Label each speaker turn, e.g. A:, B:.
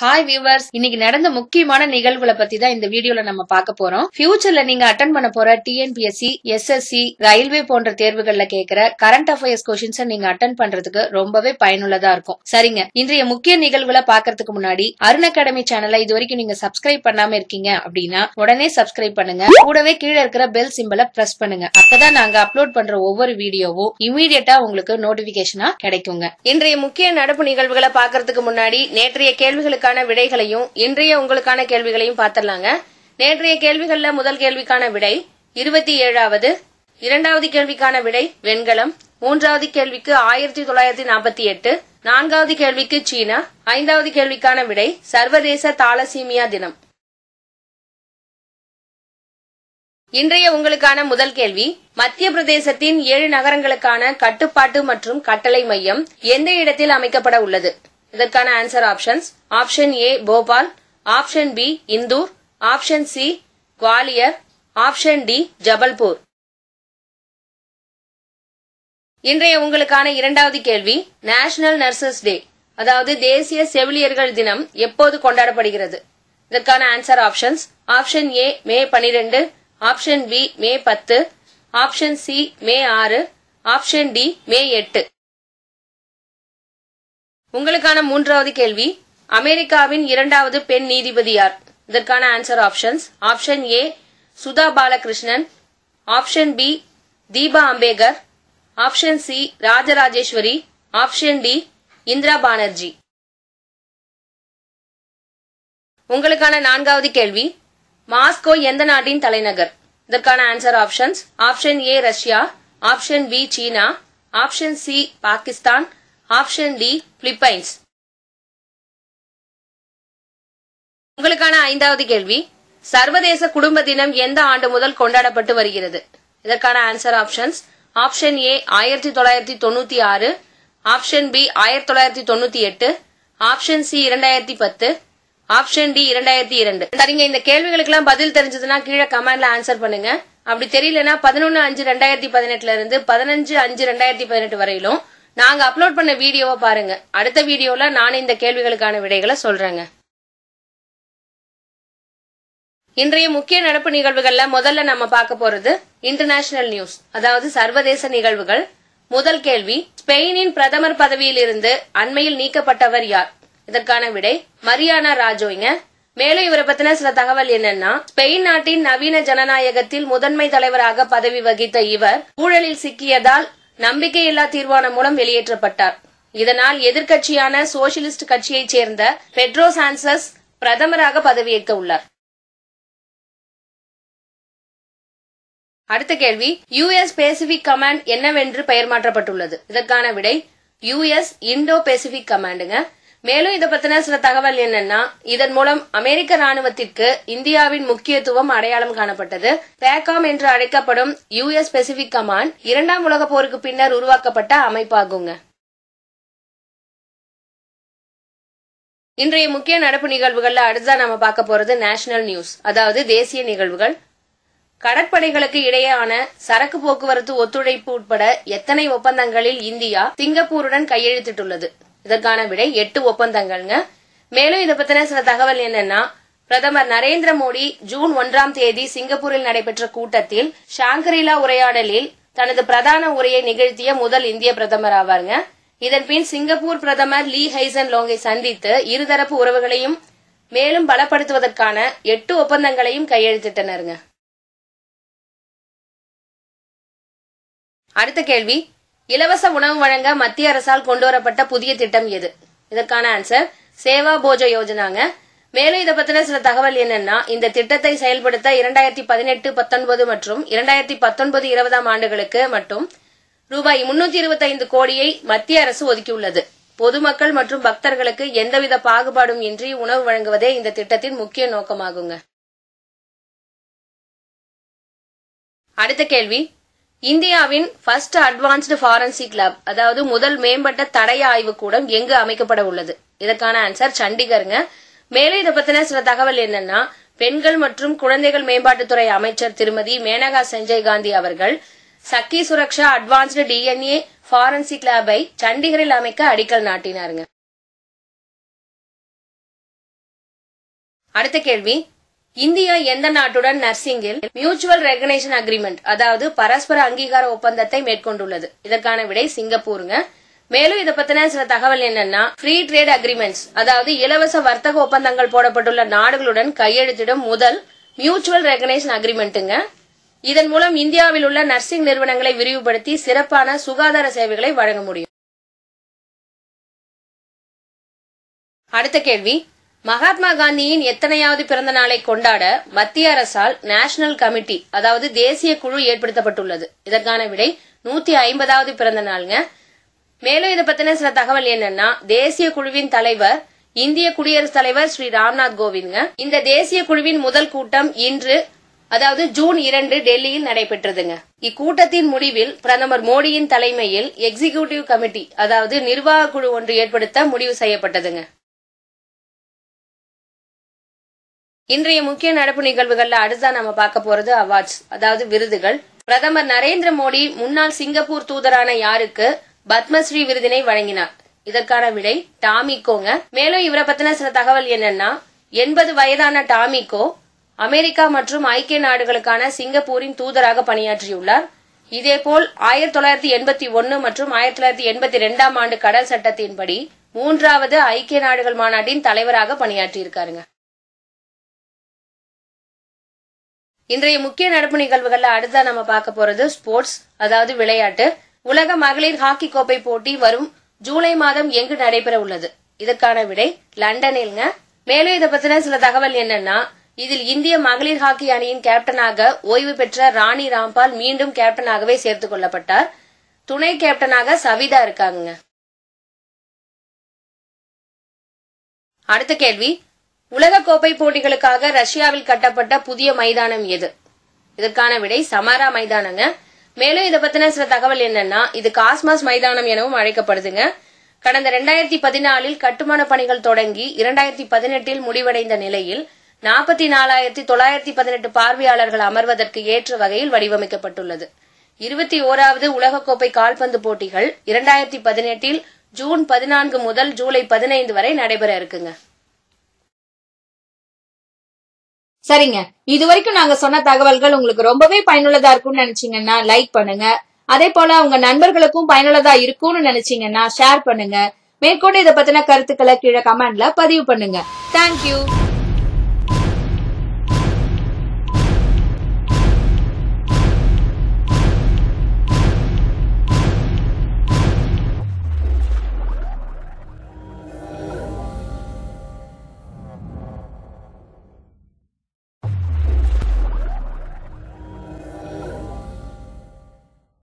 A: Hi viewers இன்னைக்கு நடந்த முக்கியமான நிகழ்வுகளை பத்தி தான் இந்த வீடியோல நம்ம பார்க்க போறோம். ஃபியூச்சர்ல நீங்க அட்டன் பண்ண போற டிஎன்பிஎஸ்சி எஸ்எஸ்சி ரயில்வே போன்ற தேர்வுகள்ல கேக்குற கரண்ட் அஃபேர்ஸ் கொஸ்டின்ஸ் நீங்க அட்டன் பண்றதுக்கு ரொம்பவே பயனுள்ளதா இருக்கும். சரிங்க. இன்றைய முக்கிய நிகழ்வுகளை பாக்குறதுக்கு முன்னாடி அருண் அகாடமி சேனலை இது வரைக்கும் நீங்க சப்ஸ்கிரைப் பண்ணாம இருக்கீங்க அப்படின்னா உடனே சப்ஸ்கிரைப் பண்ணுங்க. கூடவே கீழே இருக்கிற பெல் சிம்பிளை பிரஸ் பண்ணுங்க. அப்பதான் நாங்க அப்லோட் பண்ற ஒவ்வொரு வீடியோவும் இமீடியட்டா உங்களுக்கு நோட்டிபிகேஷனா கிடைக்குங்க. இன்றைய முக்கிய நடப்பு நிகழ்வுகளை பாக்குறதுக்கு முன்னாடி நேற்றைய கேள்விகள் கேள்விகளுக்கான விடைகளையும் இன்றைய உங்களுக்கான கேள்விகளையும் பார்த்திடலாங்க. நேற்றைய கேள்விகள்ல முதல் கேள்விக்கான விடை இருபத்தி ஏழாவது. இரண்டாவது கேள்விக்கான விடை வெண்கலம். மூன்றாவது கேள்விக்கு ஆயிரத்தி தொள்ளாயிரத்தி நாற்பத்தி எட்டு. நான்காவது கேள்விக்கு சீனா. ஐந்தாவது கேள்விக்கான விடை சர்வதேச தாலசீமியா தினம். இன்றைய உங்களுக்கான முதல் கேள்வி மத்திய பிரதேசத்தின் ஏழு நகரங்களுக்கான கட்டுப்பாட்டு மற்றும் கட்டளை மையம் எந்த இடத்தில் அமைக்கப்பட உள்ளது? இதற்கான answer options option A Bhopal option B Indore option C Gwalior option D Jabalpur இன்றைய உங்களுக்கான இரண்டாவது கேள்வி நேஷனல் நர்சஸ் டே அதாவது தேசிய செவிலியர்கள் தினம் எப்போது கொண்டாடப்படுகிறது? இதற்கான answer options option A May பனிரெண்டு ஆப்ஷன் பி மே பத்து. ஆப்ஷன் சி மே ஆறு. ஆப்ஷன் டி மே எட்டு. உங்களுக்கான மூன்றாவது கேள்வி அமெரிக்காவின் இரண்டாவது பெண் நீதிபதி யார்? இதற்கான answer options option A Sudha Balakrishnan. Option B Deepa Ambekar option C Rajarajeshwari. Option D Indira Banerjee. உங்களுக்கான நான்காவது கேள்வி மாஸ்கோ எந்த நாட்டின் தலைநகர்? இதற்கான answer options option A Russia. Option B China. Option C Pakistan. Option D Philippines உங்களுக்கான ஐந்தாவது கேள்வி. சர்வதேச குடும்ப தினம் எந்த ஆண்டு முதல் கொண்டாடப்பட்டு வருகிறது? இதற்கான ஆன்சர் ஆப்ஷன்ஸ் ஆப்ஷன் ஏ ஆயிரத்தி தொள்ளாயிரத்தி தொண்ணூத்தி ஆறு. ஆப்ஷன் பி ஆயிரத்தி தொள்ளாயிரத்தி தொண்ணூத்தி எட்டு. ஆப்ஷன் சி இரண்டாயிரத்தி பத்து. ஆப்ஷன் டி இரண்டாயிரத்தி இரண்டு. சரிங்க இந்த கேள்விகளுக்கெல்லாம் பதில் தெரிஞ்சதுன்னா கீழே கமெண்ட்ல ஆன்சர் பண்ணுங்க. அப்படி தெரியலனா பதினொன்னு அஞ்சு ரெண்டாயிரத்தி பதினெட்டுல இருந்து பதினஞ்சு அஞ்சு ரெண்டாயிரத்தி பதினெட்டு வரையிலும் நாங்க அப்லோட் பண்ண வீடியோவை பாருங்க. அடுத்த வீடியோல நான் இந்த கேள்விகளுக்கான விடைகளை சொல்றேங்க. இன்றைய முக்கிய நடப்பு நிகழ்வுகள்ல முதல்ல நம்ம பார்க்க போறது இன்டர்நேஷனல் நியூஸ் அதாவது சர்வதேச நிகழ்வுகள். முதல் கேள்வி ஸ்பெயினின் பிரதமர் பதவியில் இருந்து அண்மையில் நீக்கப்பட்டவர் யார்? இதற்கான விடை மரியானா ராஜோய்ங்க. மேலும் இவரை பத்தின சில தகவல் என்னன்னா ஸ்பெயின் நாட்டின் நவீன ஜனநாயகத்தில் முதன்மை தலைவராக பதவி வகித்த இவர் ஊழலில் சிக்கியதால் நம்பிக்கையில்லா தீர்மானம் மூலம் வெளியேற்றப்பட்டார். இதனால் எதிர்க்கட்சியான சோசியலிஸ்ட் கட்சியைச் சேர்ந்த பெட்ரோ சான்சஸ் பிரதமராக பதவியேற்க உள்ளார். அடுத்த கேள்வி யுஎஸ் பெசிபிக் கமாண்ட் என்னவென்று பெயர் மாற்றப்பட்டுள்ளது? இதற்கான விடை யுஎஸ் இண்டோ பெசிபிக் கமாண்டுங்க மேலும் இதை பத்தின சில தகவல் என்னன்னா இதன் மூலம் அமெரிக்க ராணுவத்திற்கு இந்தியாவின் முக்கியத்துவம் அடையாளம் காணப்பட்டது. பேகாம் என்று அழைக்கப்படும் யுஎஸ் பெசிபிக் கமாண்ட் இரண்டாம் உலக போருக்கு பின்னர் உருவாக்கப்பட்ட அமைப்பாகுங்க. இன்றைய முக்கிய நடப்பு நிகழ்வுகள்ல அடுத்ததா நம்ம பார்க்க போறது நேஷனல் நியூஸ் அதாவது தேசிய நிகழ்வுகள். கடற்படைகளுக்கு இடையேயான சரக்கு போக்குவரத்து ஒத்துழைப்பு உட்பட எத்தனை ஒப்பந்தங்களில் இந்தியா சிங்கப்பூருடன் கையெழுத்திட்டுள்ளது? இதற்கான விடை எட்டு ஒப்பந்தங்கள்ங்க. மேலும் இதை பத்தின சில தகவல் என்னன்னா பிரதமர் நரேந்திர மோடி ஜூன் ஒன்றாம் தேதி சிங்கப்பூரில் நடைபெற்ற கூட்டத்தில் ஷாங்கரிலா உரையாடலில் தனது பிரதான உரையை நிகழ்த்திய முதல் இந்திய பிரதமர் ஆவாருங்க. இதன்பின் சிங்கப்பூர் பிரதமர் லீ ஹைசன் லோங்கை சந்தித்து இருதரப்பு உறவுகளையும் மேலும் பலப்படுத்துவதற்கான எட்டு ஒப்பந்தங்களையும் கையெழுத்திட்டனருங்க. அடுத்த கேள்வி இலவச உணவு வழங்க மத்திய அரசால் கொண்டுவரப்பட்ட புதிய திட்டம் எது? இதற்கான ஆன்சர் சேவா போஜ யோஜனாங்க. மேலும் இதை பத்தின சில தகவல் என்னன்னா இந்த திட்டத்தை செயல்படுத்த இரண்டாயிரத்தி பதினெட்டு பத்தொன்பது மற்றும் இரண்டாயிரத்தி பத்தொன்பது இருபதாம் ஆண்டுகளுக்கு மட்டும் ரூபாய் முன்னூத்தி இருபத்தி ஐந்து கோடியை மத்திய அரசு ஒதுக்கியுள்ளது. பொதுமக்கள் மற்றும் பக்தர்களுக்கு எந்தவித பாகுபாடும் இன்றி உணவு வழங்குவதே இந்த திட்டத்தின் முக்கிய நோக்கமாகுங்க. அடுத்த கேள்வி. இந்தியாவின் ஃபர்ஸ்ட் அட்வான்ஸ்டு ஃபாரன்சிக் லேப் அதாவது முதல் மேம்பட்ட தடய ஆய்வு கூடம் எங்கு அமைக்கப்பட உள்ளது? இதற்கான ஆன்சர் சண்டிகருங்க. மேலும் இதை பத்தின சில தகவல் என்னன்னா பெண்கள் மற்றும் குழந்தைகள் மேம்பாட்டுத்துறை அமைச்சர் திருமதி மேனகா சஞ்சய் காந்தி அவர்கள் Sakhi Suraksha advanced DNA forensic லேபை சண்டிகரில் அமைக்க அடிக்கல் நாட்டினாருங்க. அடுத்த கேள்வி இந்தியா எந்த நாட்டுடன் நர்சிங்கில் மியூச்சுவல் ரெகனேஷன் அக்ரிமெண்ட் அதாவது பரஸ்பர அங்கீகார ஒப்பந்தத்தை மேற்கொண்டுள்ளது. இதற்கான விடை சிங்கப்பூருங்க. மேலும் இத பத்தின சில தகவல் என்னன்னா ஃப்ரீ ட்ரேட் அக்ரிமெண்ட்ஸ் அதாவது இலவச வர்த்தக ஒப்பந்தங்கள் போடப்பட்டுள்ள நாடுகளுடன் கையெழுத்திடும் முதல் மியூச்சுவல் ரெகனேஷன் அக்ரிமெண்ட்டுங்க இதன் மூலம் இந்தியாவில் உள்ள நர்சிங் நிறுவனங்களை விரிவுபடுத்தி சிறப்பான சுகாதார சேவைகளை வழங்க முடியும். அடுத்த கேள்வி. மகாத்மா காந்தியின் எத்தனையாவது பிறந்த நாளை கொண்டாட மத்திய அரசால் நேஷனல் கமிட்டி அதாவது தேசிய குழு ஏற்படுத்தப்பட்டுள்ளது. இதற்கான விடை நூத்தி ஐம்பதாவது பிறந்த நாளுங்க. மேலும் இதை பத்தின சில தகவல் என்னன்னா தேசிய குழுவின் தலைவர் இந்திய குடியரசுத் தலைவர் ஸ்ரீ ராம்நாத் கோவிந்த்ங்க. இந்த தேசிய குழுவின் முதல் கூட்டம் இன்று அதாவது ஜூன் இரண்டு டெல்லியில் நடைபெற்றதுங்க. இக்கூட்டத்தின் முடிவில் பிரதமர் மோடியின் தலைமையில் எக்ஸிகியூட்டிவ் கமிட்டி அதாவது நிர்வாக குழு ஒன்று ஏற்படுத்த முடிவு செய்யப்பட்டதுங்க. இன்றைய முக்கிய நடப்பு நிகழ்வுகள்ல அடுத்தா நம்ம பார்க்க போறது அவார்ட்ஸ் அதாவது விருதுகள். பிரதமர் நரேந்திர மோடி முன்னாள் சிங்கப்பூர் தூதரான யாருக்கு பத்மஸ்ரீ விருதினை வழங்கினார். இதற்கான விடை டாமிகோங்க. மேலும் இவரை பத்தின சில தகவல் என்னன்னா எண்பது வயதான டாமிகோ அமெரிக்கா மற்றும் ஐக்கிய நாடுகளுக்கான சிங்கப்பூரின் தூதராக பணியாற்றியுள்ளார். இதேபோல் ஆயிரத்தி தொள்ளாயிரத்தி எண்பத்தி ஒன்னு மற்றும் ஆயிரத்தி தொள்ளாயிரத்தி எண்பத்தி ரெண்டாம் ஆண்டு கடல் சட்டத்தின்படி மூன்றாவது ஐக்கிய நாடுகள் மாநாட்டின் தலைவராக பணியாற்றியிருக்காருங்க. இன்றைய முக்கிய நடப்பு நிகழ்வுகள்ல அடுத்தா நம்ம பார்க்க போறது ஸ்போர்ட்ஸ் அதாவது விளையாட்டு. உலக மகளிர் ஹாக்கி கோப்பை போட்டி வரும் ஜூலை மாதம் எங்கு நடைபெற உள்ளது? இதற்கான விடை லண்டனில்ங்க. மேலும் இதை பத்தின சில தகவல் என்னன்னா இதில் இந்திய மகளிர் ஹாக்கி அணியின் கேப்டனாக ஓய்வு பெற்ற ராணி ராம்பால் மீண்டும் கேப்டனாகவே சேர்த்துக் கொள்ளப்பட்டார். துணை கேப்டனாக சவிதா இருக்காங்க அடுத்த கேள்வி உலகக்கோப்பை போட்டிகளுக்காக ரஷ்யாவில் கட்டப்பட்ட புதிய மைதானம் எது? இதற்கான விடை சமாரா மைதானங்க. மேலும் இதை பத்தின சில தகவல் என்னன்னா இது காஸ்மாஸ் மைதானம் எனவும் அழைக்கப்படுதுங்க. கடந்த இரண்டாயிரத்தி பதினாலில் கட்டுமான பணிகள் தொடங்கி இரண்டாயிரத்தி பதினெட்டில் முடிவடைந்த நிலையில் நாற்பத்தி நாலாயிரத்தி தொள்ளாயிரத்தி பதினெட்டு பார்வையாளர்கள் அமர்வதற்கு ஏற்ற வகையில் வடிவமைக்கப்பட்டுள்ளது. இருபத்தி ஓராவது உலகக்கோப்பை கால்பந்து போட்டிகள் இரண்டாயிரத்தி பதினெட்டில் ஜூன் பதினான்கு முதல் ஜூலை பதினைந்து வரை நடைபெற இருக்குங்க.
B: சரிங்க. இது வரைக்கும் நாங்க சொன்ன தகவல்கள் உங்களுக்கு ரொம்பவே பயனுள்ளதா இருக்கும்னு நினைச்சீங்கன்னா லைக் பண்ணுங்க. அதே போல உங்க நண்பர்களுக்கும் பயனுள்ளதா இருக்கும்னு நினைச்சீங்கன்னா ஷேர் பண்ணுங்க. மேற்கொண்டு இதை பத்தின கருத்துக்களை கீழே கமெண்ட்ல பதிவு பண்ணுங்க. தேங்க்யூ